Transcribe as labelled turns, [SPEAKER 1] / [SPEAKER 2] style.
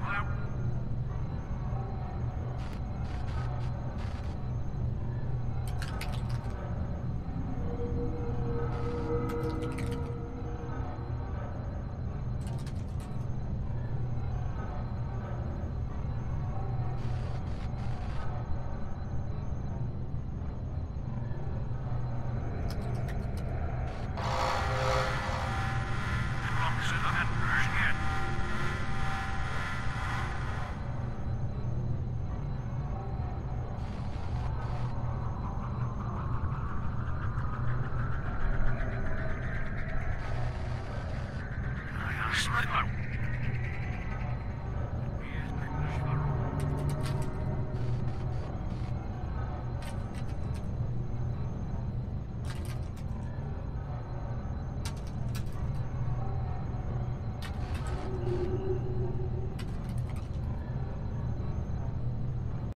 [SPEAKER 1] Well, Sniper.